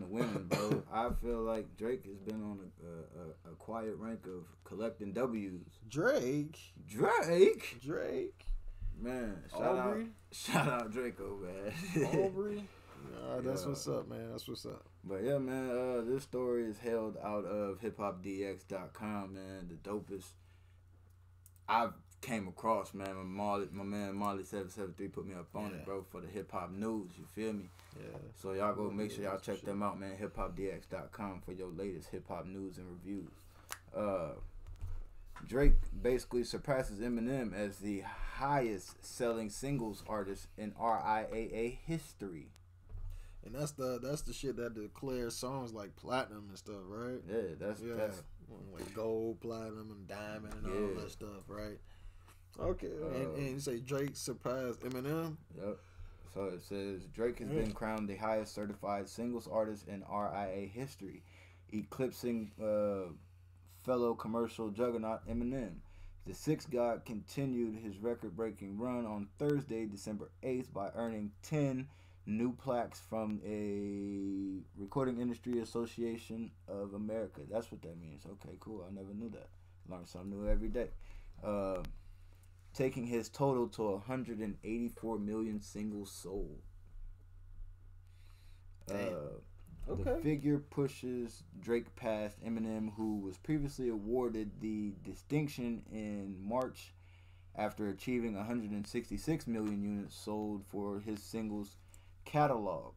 the women, bro. I feel like Drake has been on a, a, a quiet rank of collecting W's. Drake. Drake. Drake. Man, shout Aubrey. out, shout out Draco, man. Aubrey. Nah, that's Yeah. what's up, man. That's what's up. But yeah, man, uh, this story is held out of hiphopdx.com, man. The dopest I've came across, man. My, Marley, my man Marley seven seven three put me up on Yeah. it, bro, for the hip hop news. You feel me? Yeah. So y'all go make sure y'all check them out, man. Hiphopdx.com for your latest hip hop news and reviews. Uh, Drake basically surpasses Eminem as the highest selling singles artist in RIAA history. And that's the that's the shit that declares songs like platinum and stuff, right? Yeah, that's Yeah, that's like gold, platinum, and diamond, and all that stuff, right? Okay, and, Uh, and you say Drake surpassed Eminem. Yep. So it says Drake has Yeah. been crowned the highest certified singles artist in RIAA history, eclipsing uh, fellow commercial juggernaut Eminem. The Six God continued his record breaking run on Thursday, December 8th, by earning 10 new plaques from a Recording Industry Association of America. That's what that means. Okay, cool. I never knew that. Learn something new every day. Uh, taking his total to 184 million singles sold. Uh, Okay. The figure pushes Drake past Eminem, who was previously awarded the distinction in March after achieving 166 million units sold for his singles catalog.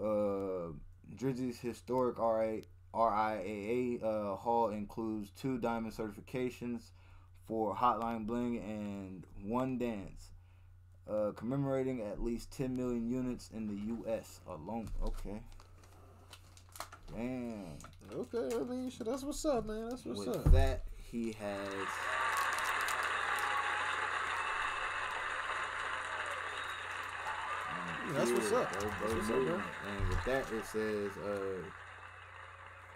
Uh, Drizzy's historic RIAA uh, haul includes two diamond certifications for Hotline Bling and One Dance, uh, commemorating at least 10 million units in the U.S. alone. Okay. Damn. Okay, I mean, shit, that's what's up, man. That's what's With up. that, he has. Yeah, that's what's up. That's what's up. And with that, it says uh,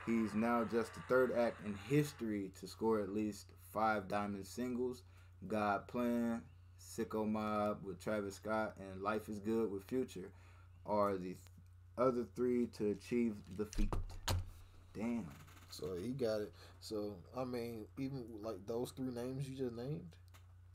he's now just the third act in history to score at least five diamond singles. God Plan, Sicko Mode with Travis Scott, and Life is Good with Future are the other three to achieve the feat. Damn. So he got it. So I mean, even like those three names you just named,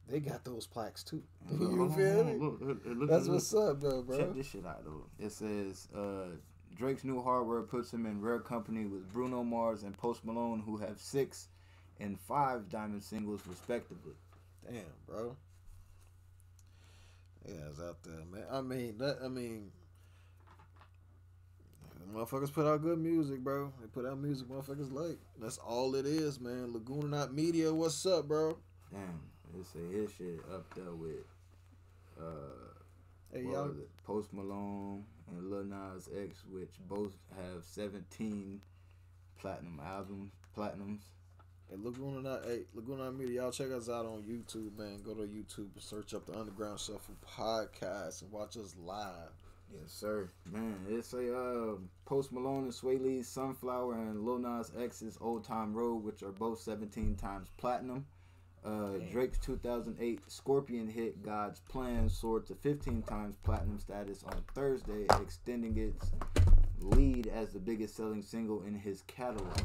they got those plaques too. you feel me? Look, look, look, That's what's up, though, bro. Check this shit out though. It says uh, Drake's new hardware puts him in rare company with Bruno Mars and Post Malone, who have six and five diamond singles respectively. Damn, bro. Yeah, it's out there, man. I mean, that. I mean, motherfuckers put out good music, bro. They put out music motherfuckers like. That's all it is, man. Laguna Not Media, what's up, bro? Damn, it's a his shit up there with uh, Hey, y'all. Post Malone and Lil Nas X, which both have seventeen platinum albums, platinums. Hey, Laguna hey, Laguna Media, y'all check us out on YouTube, man. Go to YouTube and search up the Underground Shuffle podcast and watch us live. Yes, sir. Man, it's a uh, Post Malone and Swae Lee's Sunflower and Lil Nas X's Old Town Road, which are both 17 times platinum. Uh, Drake's 2008 Scorpion hit God's Plan soared to 15 times platinum status on Thursday, extending its lead as the biggest selling single in his catalog.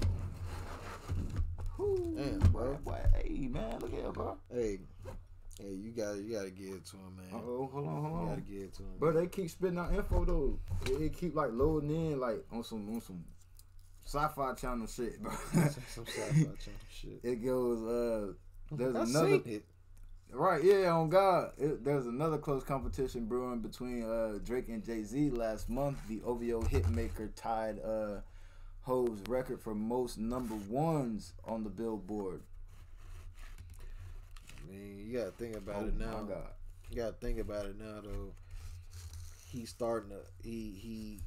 Whew, Damn, bro. boy, hey, man, look here, bro. Hey, hey, you got to you got to give it to him, man. Oh, hold on, hold You on. got to give it to him. Bro, they keep spitting out info though. It, it keep like loading in like on some on some sci-fi channel shit, bro. some sci-fi channel shit. it goes. uh There's I another. it. Right, yeah, on God. It, there's another close competition brewing between uh Drake and Jay Z last month. The OVO hitmaker tied uh Hov's record for most number ones on the Billboard. I mean, you got to think about oh it now. my God. You got to think about it now, though. He's starting to he he.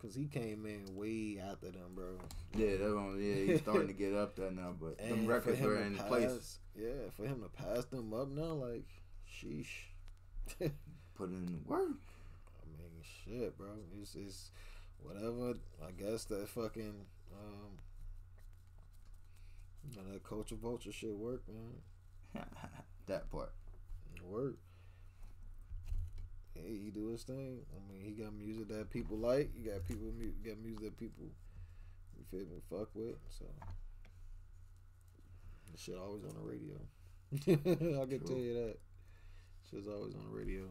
Cause he came in way after them, bro. Yeah, that one, yeah, he's starting to get up there now, but them records for him were to in pass, place. Yeah, for him to pass them up now, like, sheesh. Put in the work. I mean, shit, bro. It's, it's whatever. I guess that fucking um, you know, that culture vulture shit work, man. that part. It work. hey, he do his thing. I mean, he got music that people like. He got people got music that people you feel me fuck with. So the shit always on the radio. I can True. tell you that. Shit's always on the radio.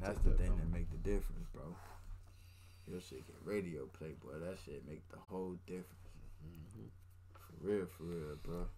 That's the thing that make the difference, bro. Your shit get radio play, boy. That shit make the whole difference. Mhm. For real, for real, bro.